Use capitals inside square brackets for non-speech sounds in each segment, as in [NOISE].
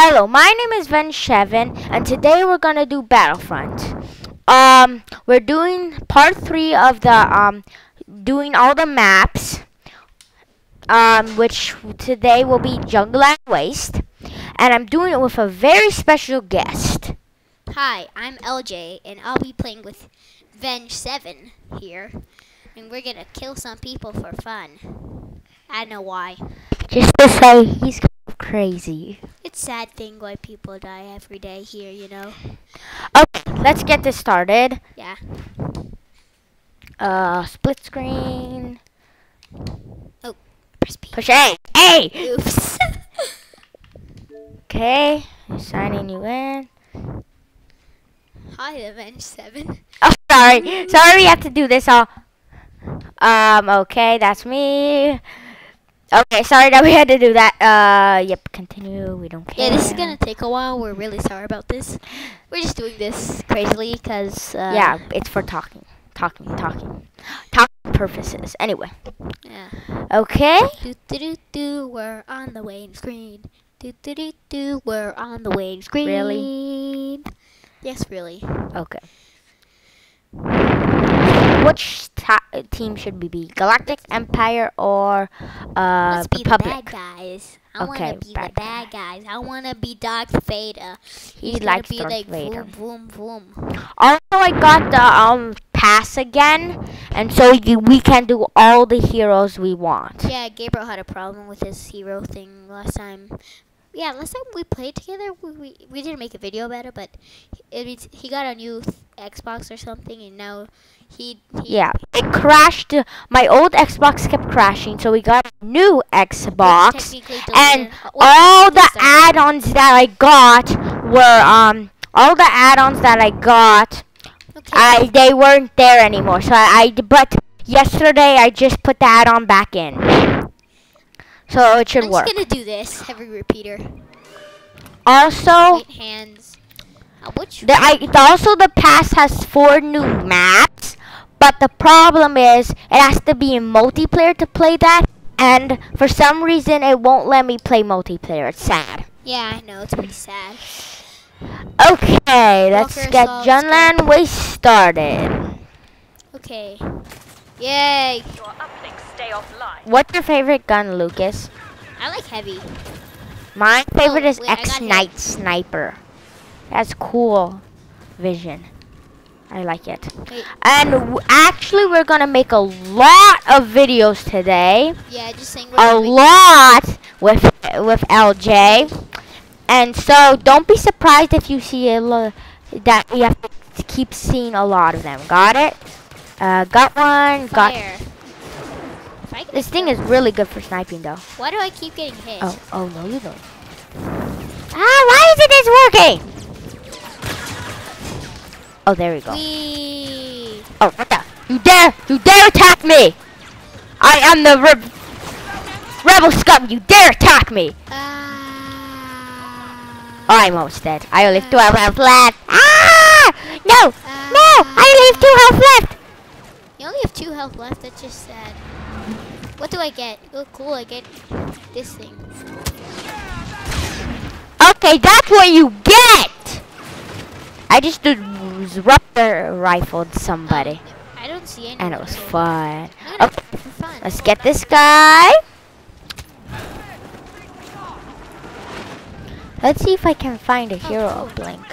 Hello, my name is Venge7, and today we're gonna do Battlefront. Um, we're doing part three of the um, doing all the maps. Um, which today will be Jundland Waste, and I'm doing it with a very special guest. Hi, I'm LJ, and I'll be playing with Venge7 here. And we're gonna kill some people for fun. I don't know why. Just to say, he's kind of crazy. It's sad thing why people die every day here, you know? Okay, let's get this started. Yeah. Uh, split screen. Oh, press P. Push A. A. Oops. [LAUGHS] Okay, signing you in. Hi, Venge7. Oh, sorry. Sorry we have to do this all. Um, okay, that's me. Okay, sorry that we had to do that. Uh, yep, continue. We don't care. Yeah, this is gonna take a while. We're really sorry about this. We're just doing this crazily because. Uh, Yeah, it's for talking. Talking, talking. Talking purposes. Anyway. Yeah. Okay. Do do do do. We're on the waiting screen. Do do do do. We're on the waiting screen. Really? Yes, really. Okay. Which team should we be? Galactic Empire or uh, Let's be Republic? the bad guys. I Okay, wanna be bad the bad guys. I wanna be Darth Vader. He He's likes be Darth like Vader. Vroom, vroom, vroom. Also, I got the um pass again, and so you, we can do all the heroes we want. Yeah, Gabriel had a problem with his hero thing last time. Yeah, last time we played together, we, we, we didn't make a video about it, but it, means he got a new Xbox or something, and now he, he Yeah, it crashed. My old Xbox kept crashing, so we got a new Xbox. and uh, All the add-ons that I got were um all the add-ons that I got Okay. I they weren't there anymore. So I, I but yesterday I just put the add-on back in. So it should work. I'm just gonna do this heavy repeater. Also, Wait, hands. Which the I also the pass has four new maps, but the problem is it has to be in multiplayer to play that, and for some reason it won't let me play multiplayer. It's sad. Yeah, I know it's pretty sad. Okay, let's Walker get solves Jundland Waste started. Okay. Yay! Your uplink stay offline. What's your favorite gun, Lucas? I like heavy. My favorite is wait, I got X hit. Night Sniper. That's cool vision. I like it. Wait, And w- actually, we're gonna make a lot of videos today. yeah, just saying. we're A lot with with LJ. And so, don't be surprised if you see a lo- that we have to keep seeing a lot of them. Got it? Uh, got one. Got. Fire. If I get This thing is really good for sniping, though. Why do I keep getting hit? Oh, oh no, you don't. Ah, why isn't this working? Oh, there we go. Wee. Oh, what the? You dare, you dare attack me! I am the re- rebel scum. You dare attack me! Ah. Oh, I'm almost dead. I only have two health left. Ah! No, no! I only have two health left. You only have two health left. That's just sad. What do I get? Oh, cool. I get this thing. Okay, that's what you get. I just disruptor rifled somebody, oh, I don't see any. and it was fun. I'm Okay. fun. Let's get this guy. Let's see if I can find a oh, hero uplink.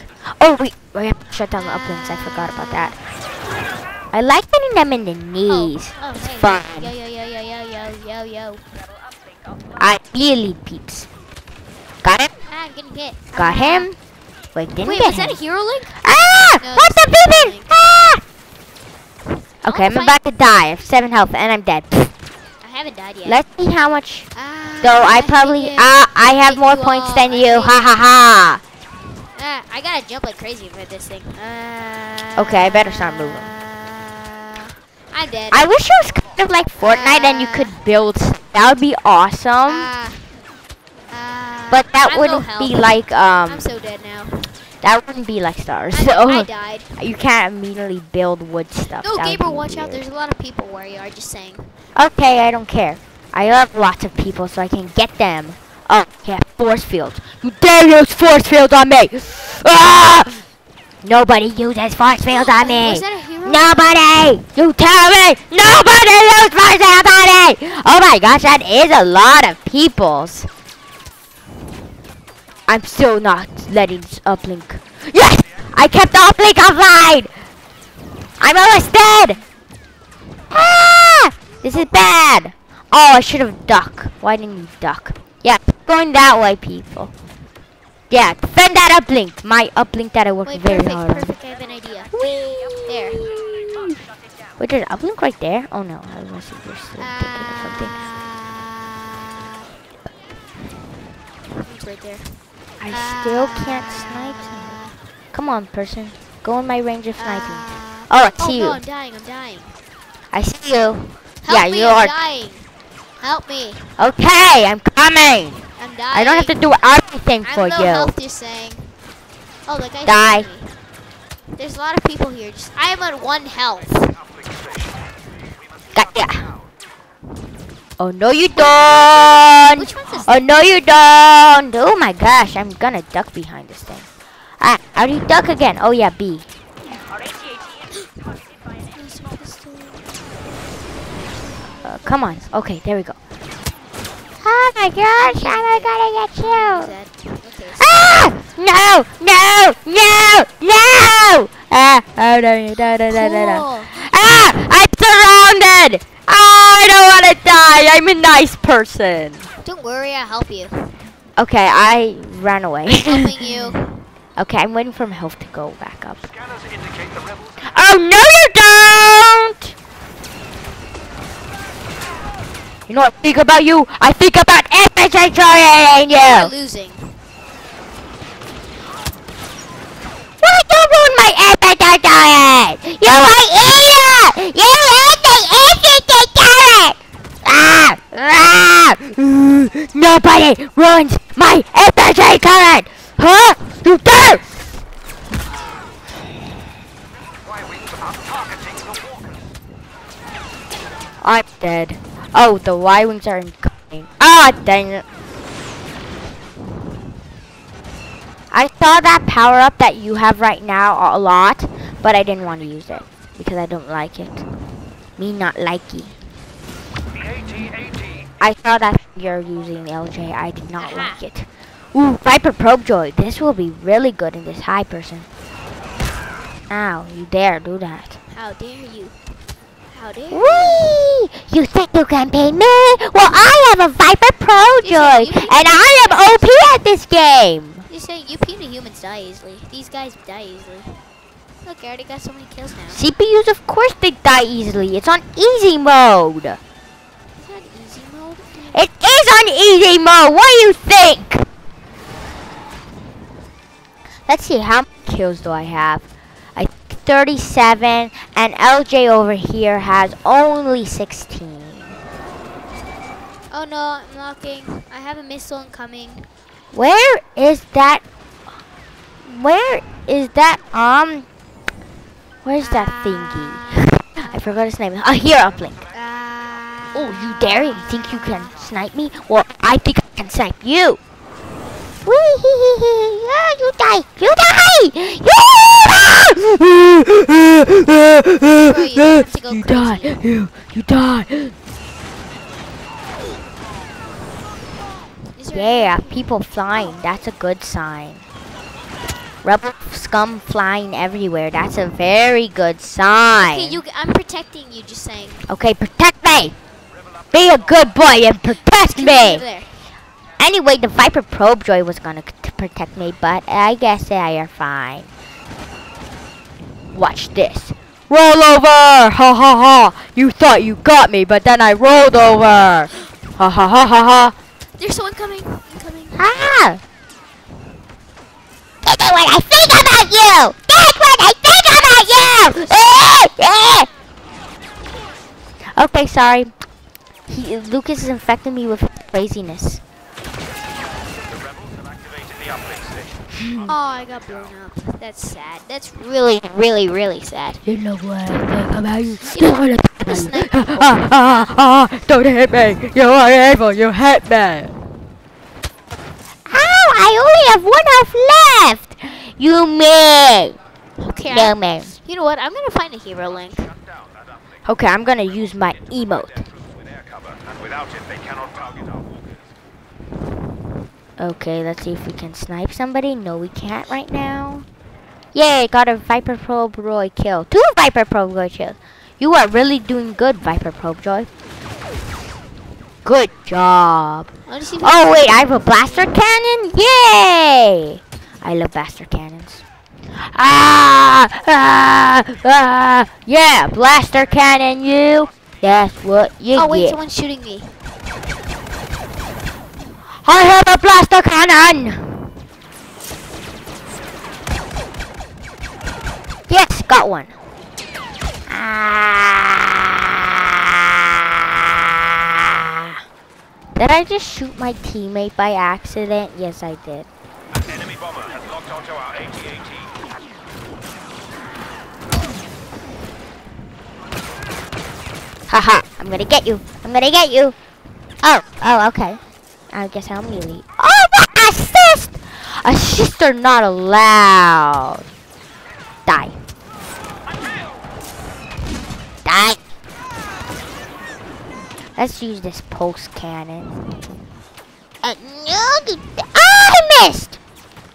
Oh wait, we have to shut down the uplinks. I forgot about that. I like getting them in the oh, knees. Oh, It's hey, fun. Yo, yo, yo, yo. I really peeps. Got him? Ah, I'm getting hit. Got him? Wait, didn't Wait, get was him. that a hero link? Ah! No, What's it's the beeping? Ah! Okay, I'm about to die. I have seven health and I'm dead. I haven't died yet. Let's see how much. Ah, Though I think probably ah I have more points all- than I you. Ha ha ha. Ah, I gotta jump like crazy for this thing. Uh, Okay, I better start moving. I'm dead. I wish it was kind of like Fortnite and you could build. That would be awesome. Ah. Ah, But that I'm wouldn't be like um I'm so dead now. that wouldn't be like stars. I, So I [LAUGHS] died. you can't immediately build wood stuff. No, That Gabriel, watch out. There's a lot of people where you are. Just saying. Okay, I don't care. I love lots of people, so I can get them. Oh, yeah, force fields. You dare use force fields on me! Ah! Nobody uses force fields on [GASPS] me! Was that a hero? Nobody! You tell me! Nobody field on me! Oh my gosh, that is a lot of peoples. I'm still not letting this uplink. Yes! I kept the uplink offline! I'm almost dead! Ah! This is bad! Oh, I should have duck. Why didn't you duck? Yeah, going that way, people. Yeah, defend that uplink. My uplink that I worked Wait, very perfect, hard on. perfect. I have an idea. There. Wait, there's an uplink right there? Oh no, I was gonna see there's still or something. Uh, right there. I still can't snipe someone. Come on, person. Go in my range of sniping. Uh, Oh, I oh see no, you. I'm dying. I'm dying. I see you. Help yeah, me, you I'm are. dying. Help me. Okay, I'm coming. I'm dying. I don't have to do everything I'm for low you. health, you're saying. Oh, the guy's Die. There's a lot of people here. Just I am on one health. Gotcha. Oh no, you don't. Which one's this? Oh no, you don't. Oh my gosh, I'm gonna duck behind this thing. Ah, how do you duck again? Oh yeah, B. Our AT-AT is targeted by an There's a pistol. Uh, come on. Okay, there we go. Oh my gosh, I'm gonna get you. That? Okay. so- Ah! No! No! No! No! Ah! Oh no! No! No! No! No! no. Cool. Ah! I'm surrounded! Oh, I don't want to die. I'm a nice person. Don't worry, I'll help you. Okay, I ran away. Helping you. [LAUGHS] okay, I'm waiting for my health to go back up. Scanners indicate the rebels Oh no, you don't! You know what I think about you? I think about infiltrating You're you. losing. You ruin my infiltrating? You are idiot! You hate the infiltrating! Ah! Ah! Nobody ruins my infiltrating! Huh? You dare! Y-wings. I'm dead. Oh, the Y wings are incoming. Ah, dang it. I saw that power up that you have right now a lot, but I didn't want to use it because I don't like it. Me not likey. I saw that you're using LJ. I did not like it. Ooh, Viper Probe Droid. This will be really good in this high person. Ow, you dare do that. How dare you? How dare you? Whee! You think you can beat me? Well, I have a Viper Probe Droid, and I am OP at this game. You're saying UP humans die easily. These guys die easily. Look, I already got so many kills now. CPUs, of course, they die easily. It's on easy mode. Is that easy mode? It is on easy mode. What do you think? Let's see, how many kills do I have? I 37, and LJ over here has only 16. Oh no, I'm locking. I have a missile incoming. Where is that? Where is that? Um, where's that thingy? [LAUGHS] I forgot his name. Oh, here, uplink. Ah. Oh, you dare? You think you can snipe me? Well, I think I can snipe you. Wee hee hee hee. Ah, you die. You die. You, you have to go you die. You die. Yeah, people flying. That's a good sign. Rebel scum flying everywhere. That's a very good sign. Okay, you. I'm protecting you. Just saying. Okay, protect me. Be a good boy and protect me. Anyway, the Viper Probe Droid was gonna to protect me, but I guess they are fine. Watch this. Roll over! Ha ha ha! You thought you got me, but then I rolled over! Ha ha ha ha ha! There's someone coming. Incoming. Ah! That's what I think about you! That's what I think about you! Ah! [LAUGHS] Ah! Okay, sorry. He, Lucas is infecting me with craziness. Oh, I got blown up. That's sad. That's really, really, really sad. You know what I think about you? You know, the [LAUGHS] sniper. ah, ah, ah, don't hit me! You are evil, you hit me! Ow, I only have one health left. You may. Okay, I- No man. you know what? I'm gonna find a hero link. Shut down that uplink. Okay, I'm gonna use my emote. With air cover, and without it, they cannot target our walkers. Okay, let's see if we can snipe somebody. No, we can't right now. Yay, got a Viper Probe Droid kill. Two Viper Probe Droid kills. You are really doing good, Viper Probe Droid. Good job. I wanna see if Oh wait, I have a blaster cannon. Yay! I love blaster cannons. Ah, ah, ah. Yeah, blaster cannon, you. That's what you Oh wait, get. someone's shooting me. I have a blaster cannon. Yes, got one. Ah. Did I just shoot my teammate by accident? Yes, I did. An enemy bomber has locked onto our AT-AT. Haha, I'm gonna get you. I'm gonna get you. Oh, oh, okay. I guess I'll melee. Oh, what? Assist! Assists are not allowed. Die. Die. Let's use this pulse cannon. Uh, no, you- ah, I missed!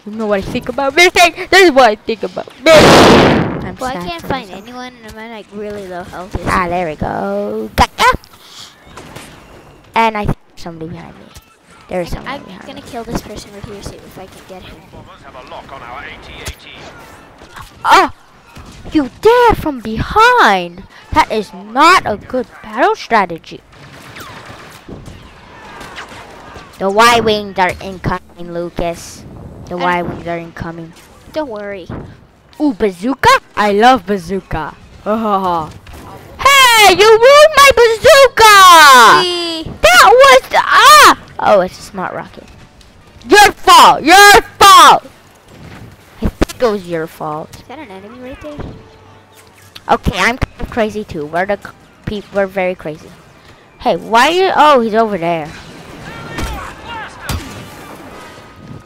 You know what I think about missing? This is what I think about missing. I'm Well, I can't find myself. anyone, and I'm like really low health. Here. Ah, there we go. Gotcha! And I think somebody behind me. There's somebody I'm behind gonna kill this person right here, see if I can get him. Bombers have a lock on our AT-AT. Oh! Ah! You dare from behind! That is not a good battle strategy. The Y-Wings are incoming, Lucas. The I- Y-Wings are incoming. Don't worry. Ooh, bazooka? I love bazooka. Ha ha ha. Hey, you ruined my bazooka! That was ah! Oh, it's a smart rocket. Your fault. Your fault. I think it was your fault. Is that an enemy right there? Okay, I'm kind of crazy too. We're the people. We're very crazy. Hey, why are you? Oh, he's over there.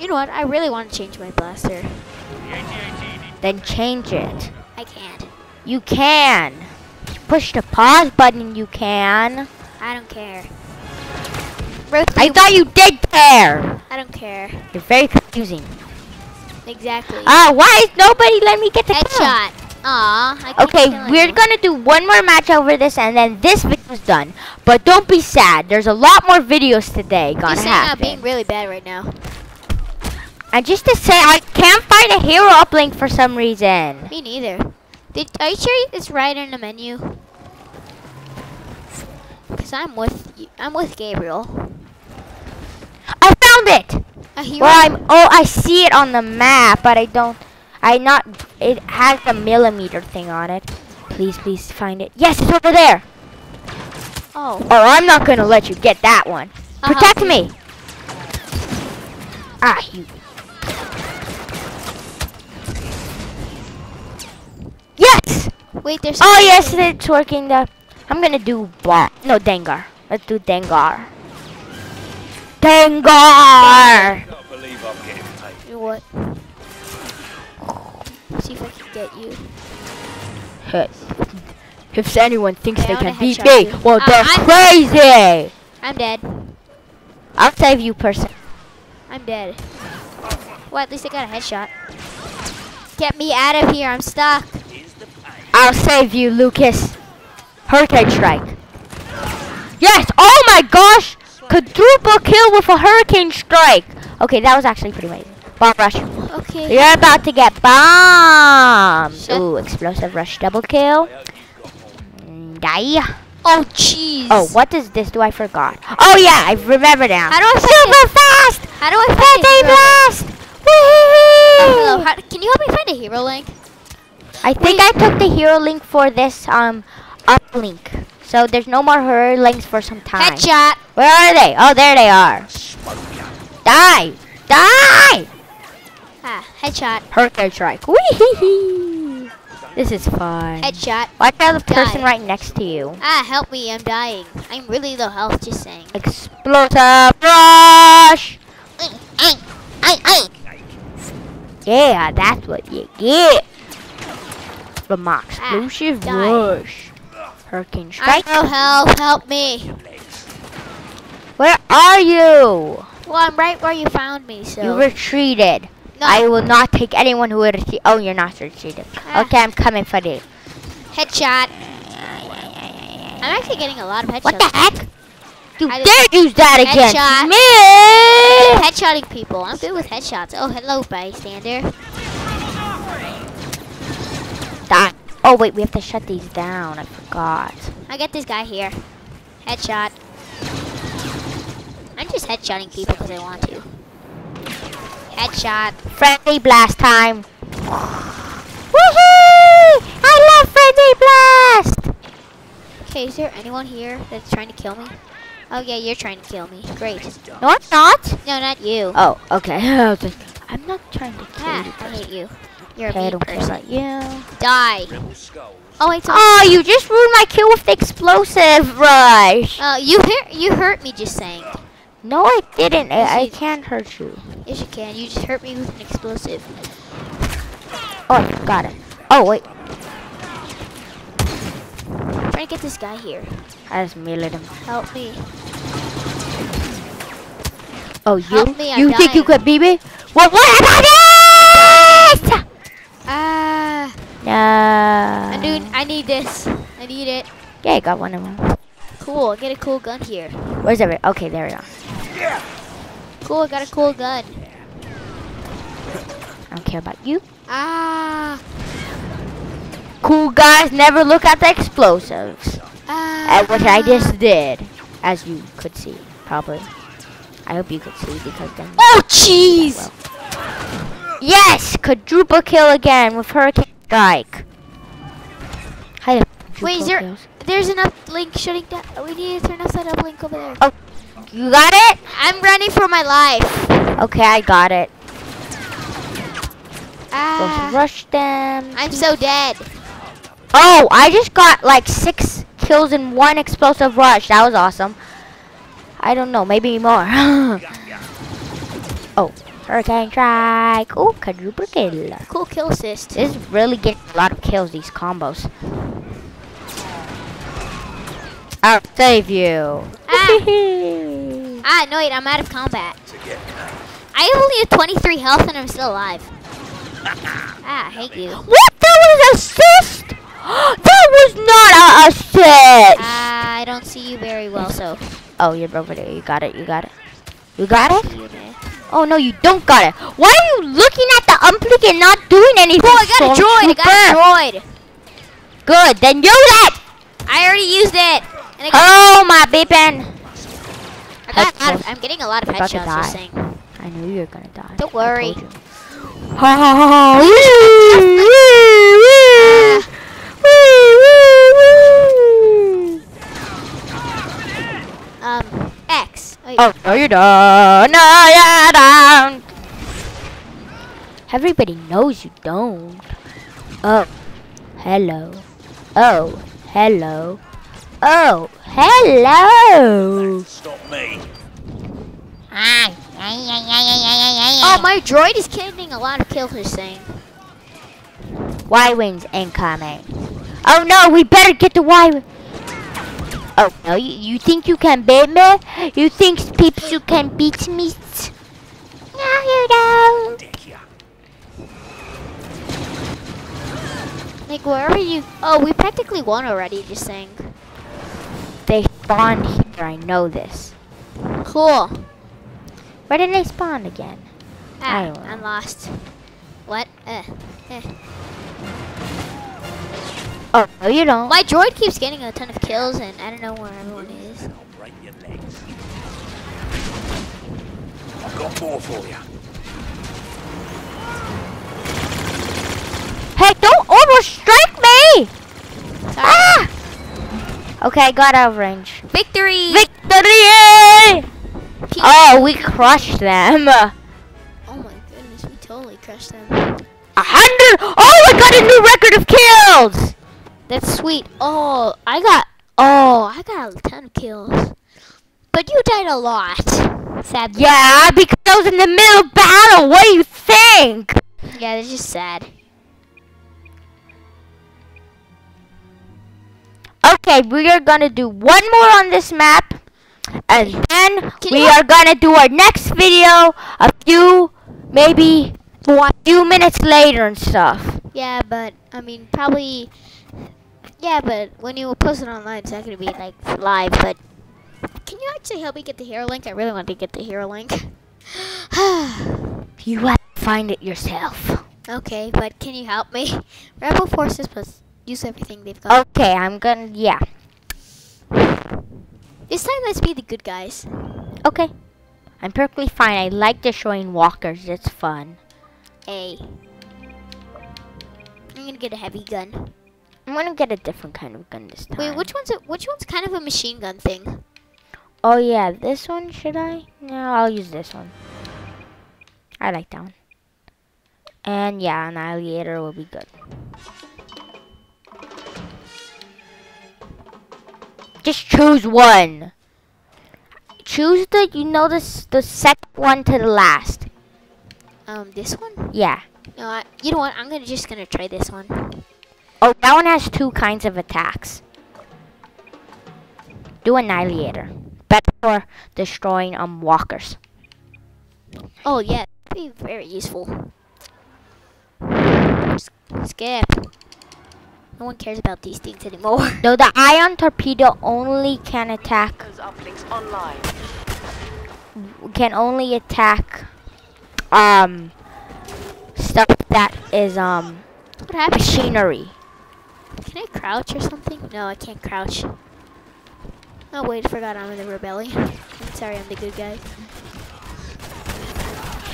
You know what? I really want to change my blaster. The Then change it. I can't. You can. Push the pause button. You can. I don't care. I thought you did care. I don't care. You're very confusing. Exactly. Ah, why is nobody letting me get the? Headshot. Aw, Okay, we're anyone. gonna do one more match over this, and then this video's done. But don't be sad. There's a lot more videos today gonna He's happen. being really bad right now. And just to say, I can't find a hero uplink for some reason. Me neither. Did, are you sure it's right in the menu? Cause I'm with you. I'm with Gabriel. I found it. Well, I'm. Oh, I see it on the map, but I don't. I not. It has the millimeter thing on it. Please, please find it. Yes, it's over there. oh. Or I'm not gonna let you get that one. Uh-huh. Protect me. Ah, you. Yes. Wait, there's. Oh yes, it's working. The I'm gonna do ball. No, Dengar. Let's do Dengar. Dengar. Can't believe I'm getting paid. You what? See if I can get you. If anyone thinks Okay, they can beat me, you. well, Uh, they're I'm- crazy. I'm dead. I'll save you, person. I'm dead. Well, at least I got a headshot. Get me out of here. I'm stuck. I'll save you, Lucas. Hurricane strike. Yes. Oh my gosh. Quadruple kill with a hurricane strike. Okay, that was actually pretty amazing. Bomb rush. Okay. You're about to get bombed. Shut- Ooh, explosive rush double kill. Mm, Die. Oh, jeez. Oh, what does this do? I forgot. Oh yeah, I remember now. How do I Super fast? How do I find Fast a blast! Oh, hello. How, can you help me find a hero link? I think I took the hero link for this um uplink. So there's no more hero links for some time. Headshot. Where are they? Oh, there they are. Die! Die! Ah, headshot. Hurricane strike. Wee This is fun. Headshot. Watch out the person right next to you. Ah, help me. I'm dying. I'm really low health, just saying. Explosive rush! Ay, ay, ay, Yeah, that's what you get. From my explosive die. rush. Hurricane I strike. know help. Help me. Where are you? Well, I'm right where you found me. So. You retreated. no. I will not take anyone who would retreat. Oh, you're not retreated. Ah. Okay, I'm coming for you. Headshot. I'm actually getting a lot of headshots. What the heck? You I dare use that against Headshot. me? Headshotting people. I'm good with headshots. Oh, hello, bystander. Die. Oh wait, we have to shut these down. I forgot. I got this guy here. Headshot. I'm just headshotting people because I want to. Headshot. Friendly blast time. Woohoo! I love friendly blast. Okay, is there anyone here that's trying to kill me? Oh yeah, you're trying to kill me. Great. No, I'm not. No, not you. Oh, okay. [LAUGHS] I was like, I'm not trying to kill you. I hate you. You're a Okay, I mean person. about you. Die. Oh wait, so Oh, you just ruined my kill with the explosive rush. uh, you hurt you hurt me just saying. No, I didn't. I, I can't hurt you. Yes, you can. You just hurt me with an explosive. Oh, I got it. Oh wait, I'm trying to get this guy here. I just melee him. Help me. Oh, you? Help me, I'm you think you dying. could beat me? What? what about this? Ah, No. I do. I need this. I need it. Yeah, I got one of them. Cool. I get a cool gun here. Where's it? Okay, there we go. Cool. I got a cool gun. I don't care about you. Ah. Cool guys never look at the explosives. Ah. Which I just did, as you could see, probably. I hope you could see because then. Oh, jeez. Yes, quadruple kill again with Hurricane Strike. Hi. Wait, is there- There's enough link shutting down. We need to turn off that uplink over there. Oh, you got it? I'm running for my life. Okay, I got it. Ah. Let's rush them. I'm so dead. Oh, I just got like six kills in one explosive rush. That was awesome. I don't know, maybe more. [LAUGHS] oh, Hurricane Strike. Oh, quadruple kill. Cool kill assist. This is really getting a lot of kills, these combos. I'll save you. Ah. [LAUGHS] Ah, no, wait, I'm out of combat. I only have 23 health and I'm still alive. [LAUGHS] Ah, I hate you. What? That was assist? [GASPS] that was not a assist. Ah, I don't see you very well, so. oh, you're over there. You got it. You got it. You got it? See you there. Oh no, you don't got it. Why are you looking at the umplik and not doing anything? Oh, I got a droid. I got a droid. Good. Then use it. I already used it. And I got, Oh my beeping. I got a lot of. I'm getting a lot of You're about to headshots, just saying. I knew you were gonna die. Don't worry. told. Ha ha ha ha. Woo, woo, woo, woo, woo. Um, X. Oh, Oh, no, you don't. No, you don't. Everybody knows you don't. Oh, hello. Oh, hello. Oh, hello. Stop me. Oh, my droid is getting a lot of kills, just saying. Y wings incoming. Oh no, we better get the Y. Oh no, you, you think you can beat me? You think peeps you can beat me? No, you don't. Like, wherever you. Oh, we practically won already, just saying. They spawned here. I know this. Cool. Where did they spawn again? Ah, I don't know. I'm lost. What? Uh, eh. Oh no, you don't. My droid keeps getting a ton of kills, and I don't know where everyone is. I'll break your legs. I've got more for you. Hey, don't overstrike me! Sorry. Ah! Okay, I got out of range. Victory! Victory! Pe- Oh, we crushed them. Oh my goodness, we totally crushed them. A hundred. Oh, I got a new record of kills. That's sweet. Oh, I got. Oh, I got a ton of kills. But you died a lot. Sad. Yeah, because I was in the middle of battle. What do you think? Yeah, it's just sad. Okay, we are gonna do one more on this map, and then Can we are gonna do our next video a few, maybe a few minutes later and stuff. Yeah, but I mean, probably. Yeah, but when you post it online, it's not gonna be like live. But can you actually help me get the hero link? I really want to get the hero link. [SIGHS] You have to find it yourself. okay, but can you help me? Rebel forces must use everything they've got. Okay, I'm gonna, yeah. This time, let's be the good guys. Okay. I'm perfectly fine. I like destroying walkers. It's fun. Hey. I'm gonna get a heavy gun. I'm gonna get a different kind of gun this time. Wait, which one's a, which one's kind of a machine gun thing? Oh yeah, this one should I? No, I'll use this one. I like that one. And yeah, annihilator will be good. Just choose one. Choose the you know this the second one to the last. Um, this one? Yeah. No, I, you know what? I'm gonna just gonna try this one. Oh, that one has two kinds of attacks. Do annihilator. Better for destroying um walkers. Oh yeah, be very useful. S- Skip. No one cares about these things anymore. [LAUGHS] No, the ion torpedo only can attack can only attack um stuff that is um what happened? machinery. Can I crouch or something? No, I can't crouch. Oh wait, I forgot I'm in the rebellion. I'm sorry, I'm the good guy.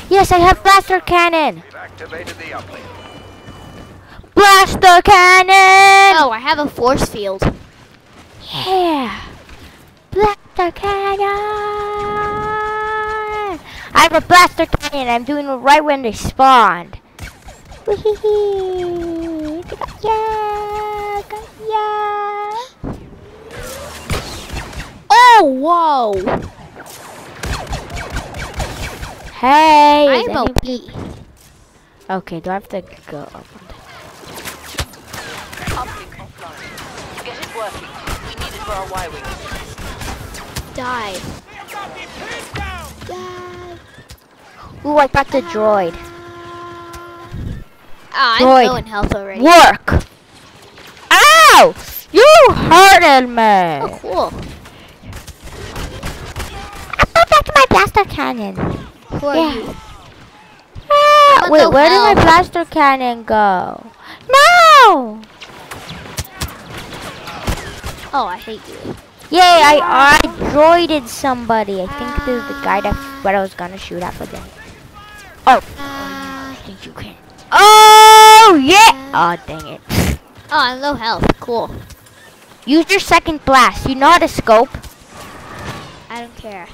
Yes, I have blaster cannon. We've activated the uplink. Blaster cannon. Oh, I have a force field. Yeah. Blaster cannon. I have a blaster cannon. I'm doing it right when they spawned. Yeah. Oh, whoa! Hey. I'm OP. Okay, do I have to go up on that? Uplink offline. Get it working. We need it for our Y-Wing. Die. Die. Ooh, I got the droid. Ah, I'm Droid. low in health already. Work! Ow! You hurted me. Oh, cool. Go back to my blaster cannon. Who are Yeah. you? Ah, wait, where did my blaster cannon go? No! Oh, I hate you. Yay, I, I droided somebody. I think this is the guy that what I was gonna shoot at, then. Oh, Uh, I think you can. Oh, yeah! Oh, dang it. oh, I'm low health. Cool. Use your second blast. You know how to scope? I don't care.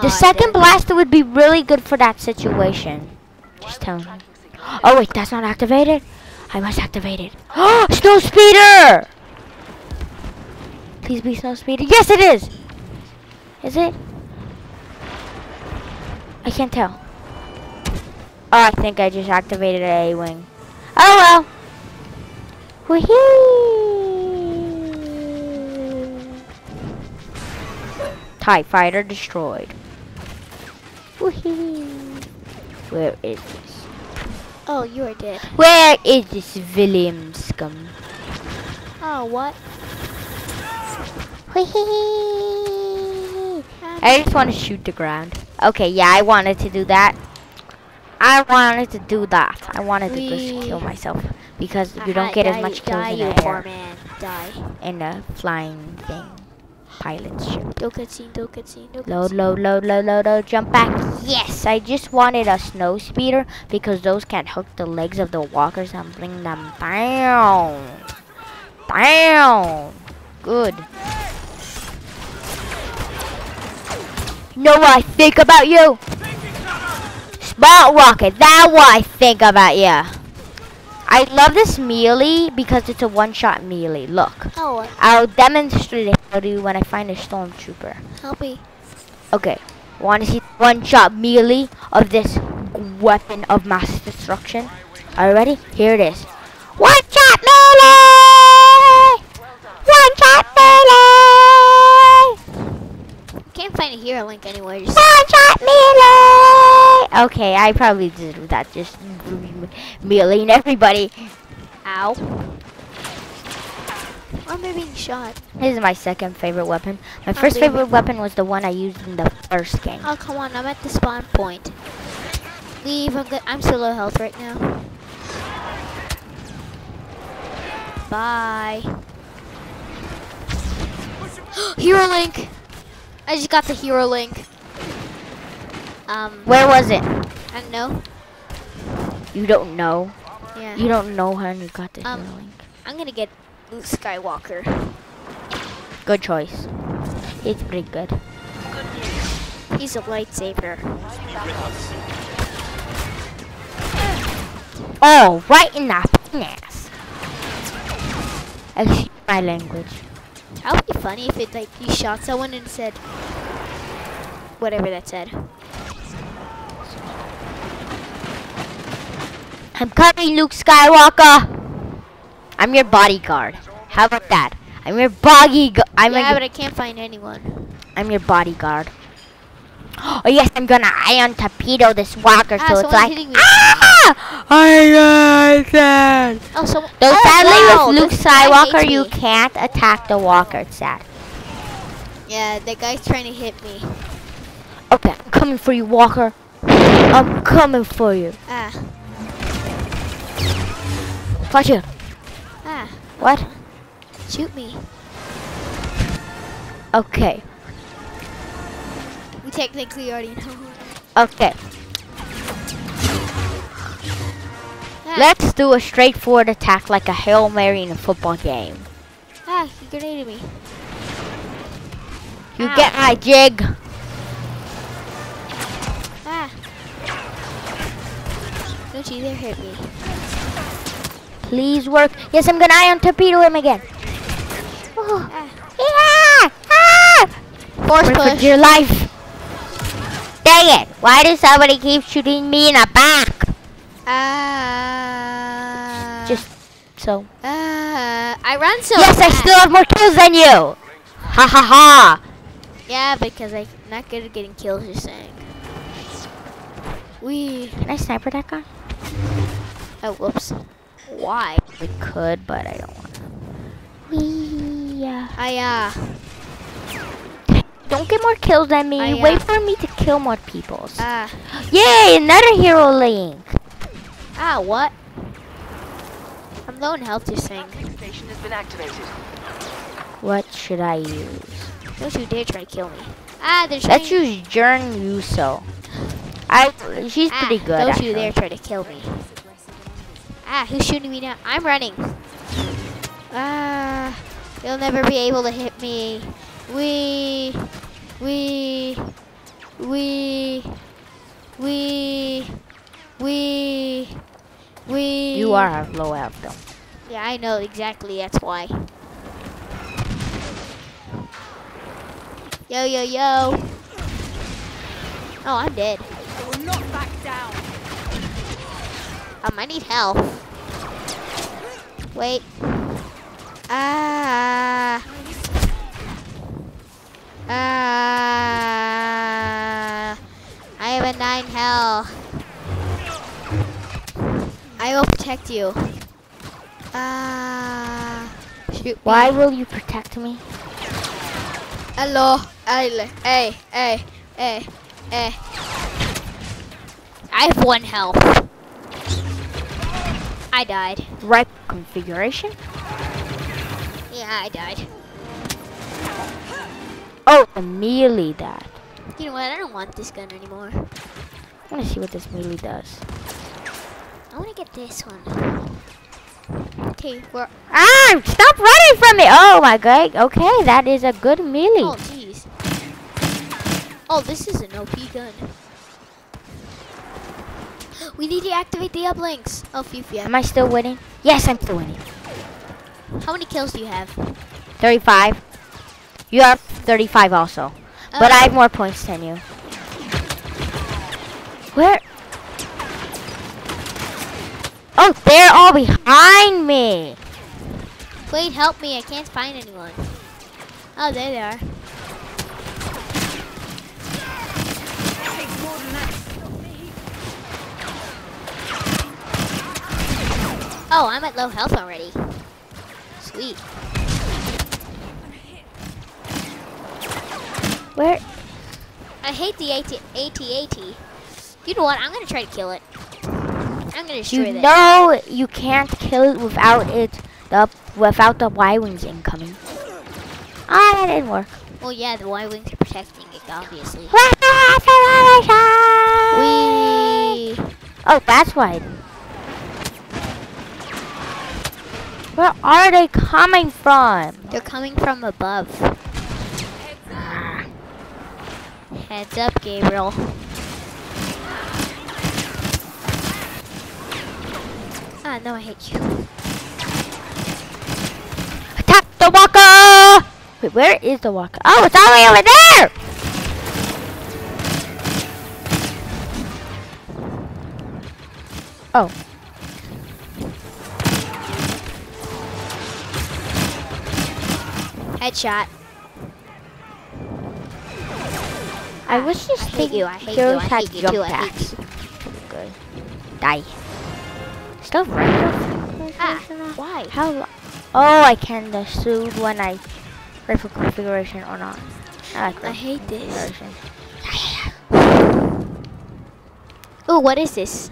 The Oh, second did. blaster would be really good for that situation. Just tell me. Oh wait, that's not activated? I must activate it. Oh, [GASPS] snow speeder! Please be snow speeder. Yes, it is! Is it? I can't tell. Oh, I think I just activated a A-wing. Oh well. Wee-hee. TIE fighter destroyed. Wee-hee. Where is this? Oh, you are dead. Where is this William scum? Oh, what? Wee-hee. Um, I just want to shoot the ground. Okay, yeah, I wanted to do that. I wanted to do that. I wanted to just kill myself because you don't get as much kills die, in the air man. Die. in a flying thing. Pilot ship. No cutscene, no cutscene, no Load, cutscene. load, load, load, load, load, jump back. Yes, I just wanted a snow speeder because those can't hook the legs of the walkers and bring them down. Down. Good. Know what I think about you? Smart rocket, that's what I think about you. I love this melee because it's a one-shot melee. Look, Oh, I'll demonstrate it for you when I find a stormtrooper. help me. Okay, want to see one shot melee of this weapon of mass destruction. Are you ready? Here it is. One shot melee! One shot melee! Can't find a hero link anywhere. One shot melee! Okay, I probably did that. Just meleeing everybody. ow. I'm I being shot? This is my second favorite weapon. My first favorite weapon was the one I used in the first game. Oh come on, I'm at the spawn point. Leave. I'm good. I'm so low health right now. Bye. [GASPS] hero link. I just got the hero link. Um, Where was it? I don't know. You don't know. Yeah. You don't know how you got this Um, link. I'm gonna get Luke Skywalker. Good choice. It's pretty good. He's a lightsaber. Oh, right in the ass. Excuse my language. That would be funny if it like you shot someone and said whatever that said. I'm coming, Luke Skywalker. I'm your bodyguard. How about that? I'm your body. I'm yeah, but I can't find anyone. I'm your bodyguard. Oh yes, I'm gonna ion torpedo this walker Ah, so it's like hitting me. ah! I got that. Oh, so Though oh, sadly wow, with Luke Skywalker, you can't attack the walker. It's sad. Yeah, the guy's trying to hit me. Okay, I'm coming for you, Walker. I'm coming for you. Ah, Watch it. ah, What? shoot me. Okay. We technically already know. Okay. Ah, Let's do a straightforward attack like a Hail Mary in a football game. ah, he grenaded me. You Ow. get my jig. Ah. Don't you dare hit me. Please work. Yes, I'm gonna ion torpedo him again. Oh. Ah. Yeah! Ah! Force for push. dear life. Dang it! Why does somebody keep shooting me in the back? Ah. Just so. Ah. I run so yes, I still have more kills than you. Ha ha ha! Yeah, because I'm not good at getting kills, you're saying. We. Can I sniper that guy? Oh, whoops. Why? We could, but I don't want to. We. Uh, I, uh. don't get more kills than me. I, uh, Wait for me to kill more people. Ah. Yay! Another hero link. Ah, what? I'm low in health, you're saying. Station has been activated. What should I use? Don't you dare try to kill me. Ah, there's Let's use Jyn Erso. I. She's ah, pretty good. Don't actually. you dare try to kill me. Ah, who's shooting me now? I'm running. Ah, you'll never be able to hit me. We, we, we, we, we, we. You are have low health though. Yeah, I know exactly. That's why. Yo, yo, yo. Oh, I'm dead. Um, I need help. Wait. Ah. Ah. I have a nine health. I will protect you. Ah. Shoot me. Why will you protect me? Hello. Hey, hey, hey, hey. I have one health. I died. Right configuration? Yeah, I died. Oh, the melee that. You know what? I don't want this gun anymore. I want to see what this melee does. I want to get this one. Okay, we're. Ah! Stop running from me! Oh my god. Okay, that is a good melee. Oh, jeez. Oh, this is an OP gun. We need to activate the uplinks. Oh, Fufia. Am I still winning? Yes, I'm still winning. How many kills do you have? 35. You have 35 also. But. I have uh, more points than you. Where? Oh, they're all behind me. Wait, help me. I can't find anyone. Oh, there they are. Oh, I'm at low health already. Sweet. Where? I hate the AT AT-AT. You know what? I'm gonna try to kill it. I'm gonna destroy You know you can't kill it without it the without the Y wings incoming. Ah, that didn't work. Well, yeah, the Y wings are protecting it, obviously. [LAUGHS] We. We. Oh, that's why. it- Where are they coming from? They're coming from above. Heads up, Gabriel. Ah, no, I hate you. Attack the walker! Wait, where is the walker? Oh, it's all the way over there! Oh. Headshot. I wish this I thing you, I hate you, I hate you too, I hate packs. Good. Die. Still rifle? Ah, why? How Oh, I can the suit when I rifle configuration or not. I like I hate this. configuration. Oh, what is this?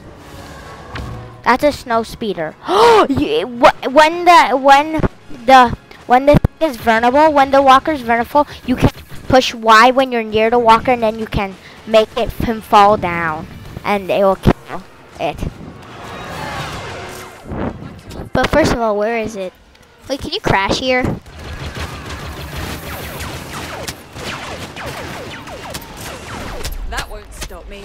That's a snow speeder. [GASPS] Oh, when the when the when the is vulnerable, when the walker is vulnerable, you can push Y when you're near the walker, and then you can make it him fall down, and it will kill it. But first of all, where is it? Wait, can you crash here? That won't stop me.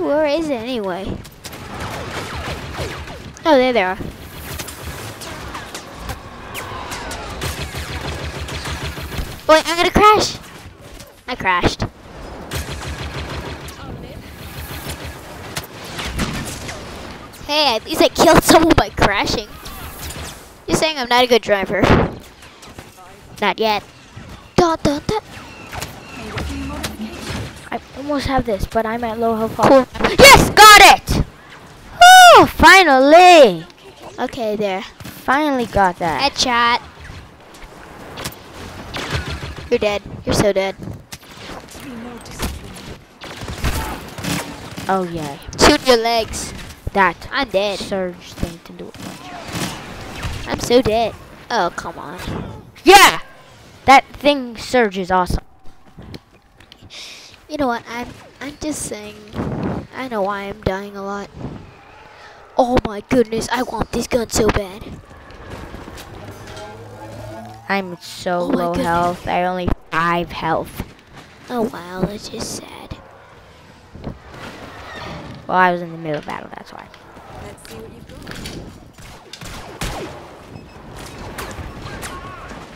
Where is it anyway? Oh, there they are. Wait, I'm gonna crash. I crashed. Hey, at least I killed someone by crashing. You're saying I'm not a good driver. Not yet. Dun, dun, dun. I almost have this, but I'm at low health. Cool. Yes, got it! Woo! Finally! Okay, there. Finally got that. Headshot. You're dead. You're so dead. be more disciplined. Oh yeah, Shoot your legs. that I'm dead. surge thing to do it. much. I'm so dead. Oh, come on. Yeah, that thing surge is awesome. You know what? I'm I'm just saying. I know why I'm dying a lot. Oh my goodness, I want this gun so bad. I'm so Oh low goodness. health. I only five health. Oh wow, that's just sad. Well, I was in the middle of battle. That's why. Let's see what you've got.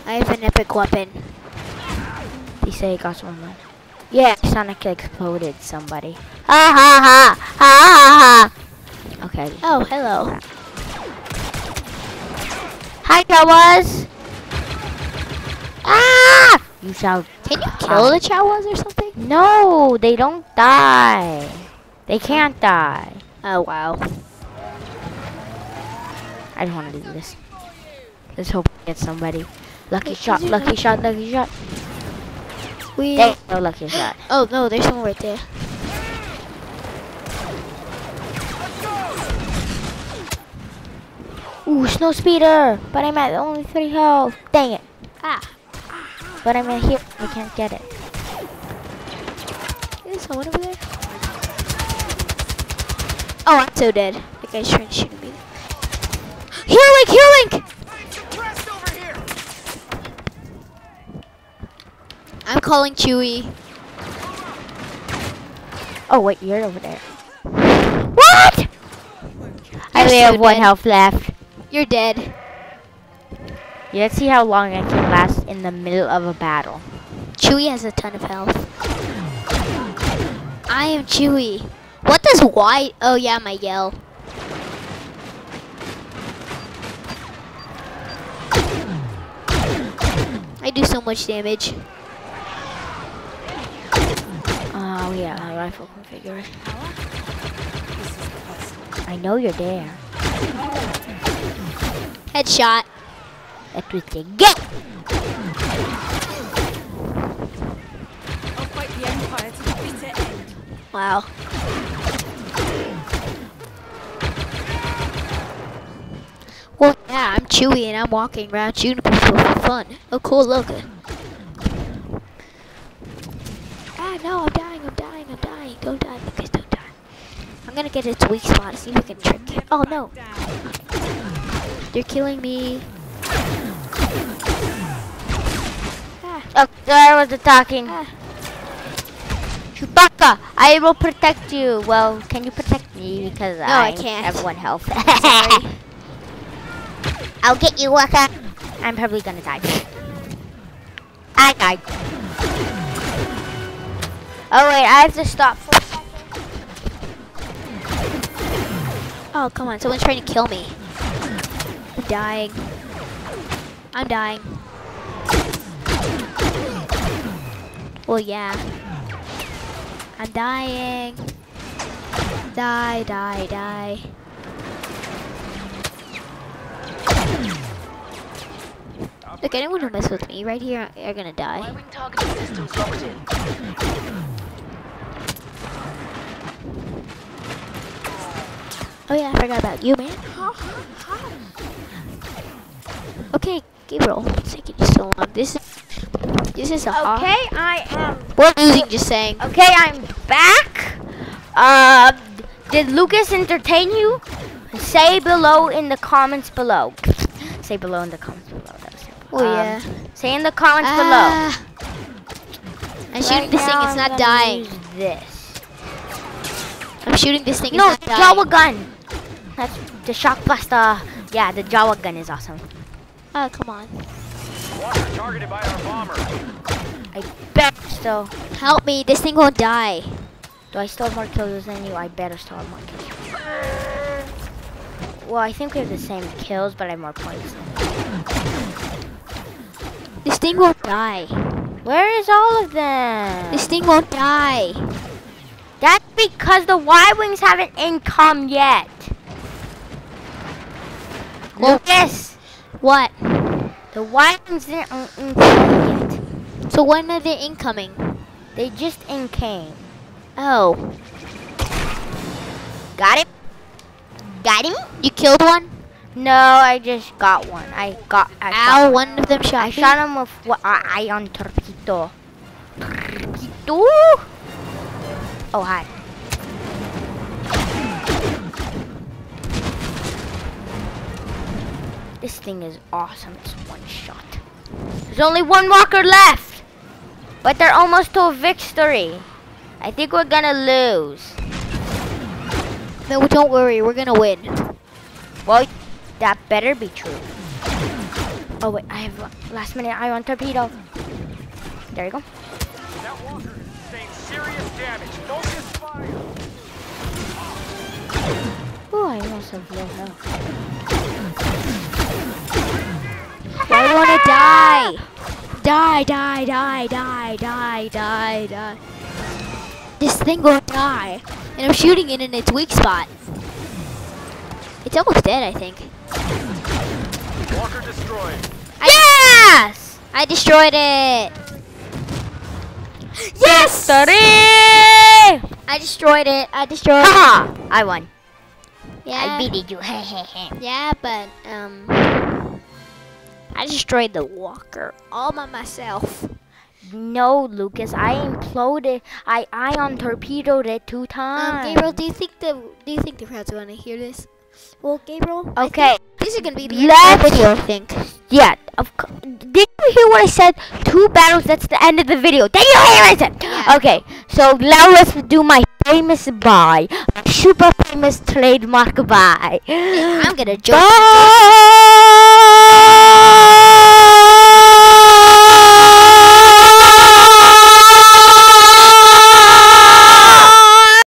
I have an epic weapon. They say it got someone. Yeah, Sonic exploded somebody. Ha ha ha ha ha ha. Okay. Oh, hello. Hi, Jawas. Ah! You shall. Can you kill the Jawas or something? No, they don't die. They can't die. Oh wow. I don't want to do this. Let's hope we get somebody. Lucky shot, lucky shot, lucky shot. We. There, no lucky shot. Oh no, there's someone right there. Ooh, snow speeder. But I'm at only three health. Dang it. Ah, But I'm in here. I can't get it. there's someone over there. Oh, I'm so dead. That guy's trying to shoot me. [GASPS] Here link, here link. Suppressed over here! I'm calling Chewie. Oh wait, you're over there. What? I You're only so have one dead. health left. You're dead. Let's see how long I can last in the middle of a battle. Chewie has a ton of health. I am Chewie. What does Y? Oh yeah, my yell. I do so much damage. Oh yeah, a rifle configuration. I know you're there. Headshot. That was the get. I'll fight the Empire to the bitter end. Wow. Well, yeah, I'm Chewie and I'm walking around shooting people for fun. Oh, cool, look. Ah, no, I'm dying, I'm dying, I'm dying. Don't die, Lucas, don't die. I'm gonna get its weak spot, see if I can trick it. Oh, no, they're killing me. Ah, Oh, there was attacking. ah. Chewbacca, I will protect you. Well, can you protect me? Because No, I I can't. have one health. [LAUGHS] I'll get you, Waka. I'm probably gonna die. I died. Oh wait, I have to stop for a second. Oh, come on. Someone's trying to kill me. I'm dying. I'm dying. Well, yeah. I'm dying. Die, die, die. Look, anyone who messes with me right here are gonna die. Oh yeah, I forgot about you, man. Okay, Gabriel, what's taking you so long? This is this is a Okay, I am. We're losing. Just saying. Okay, I'm back. Uh, did Lucas entertain you? Say below in the comments below. Say below in the comments below. That was. Oh Um, yeah. Say in the comments below. I'm below. shooting this thing. It's I'm not dying. This. I'm shooting this thing. No, it's the not gun. That's the shock blaster. Yeah, the Jawa gun is awesome. Oh come on. Walker targeted by our bomber. I bet still. Help me. This thing won't die. Do I still have more kills than you? I better still have more kills. Well, I think we have the same kills, but I have more points. This thing won't die. Where is all of them? This thing won't die. That's because the Y-Wings haven't income yet. Well- guess What? the Y-Wings didn't in- income yet. So when are they incoming? They just incame. Oh, Got it? Got him? you killed one? No, I just got one. I got. I Ow! shot One of them shot I shot him with what uh, ion torpedo. Torpedo. Oh hi. This thing is awesome. It's one shot. There's only one walker left, but they're almost to a victory. I think we're gonna lose. No, don't worry. We're gonna win. Well, that better be true. Oh wait, I have a last minute ion torpedo. There you go. That walker has sustained serious damage. Fire. Ooh, I almost have low health. I wanna die. Die, die, die, die, die, die, die. This thing won't die. And I'm shooting it in its weak spot. It's almost dead, I think. Walker destroyed. Yes! I destroyed it. Yes! Three! I destroyed it. I destroyed it. Haha! I won. Yeah. I beat you. [LAUGHS] Yeah, but um, I destroyed the walker all by myself. no, Lucas, I imploded. I ion torpedoed it two Um, times. Gabriel, do you think the do you think the crowd's gonna hear this? Well, Gabriel, Okay. this is gonna be the end Let's- of the video. I think. Yeah, of Did you hear what I said? Two battles, that's the end of the video. Did you hear what I said? Yeah. Okay, so now let's do my famous bye. My super famous trademark bye. I'm gonna [GASPS] join. Bye!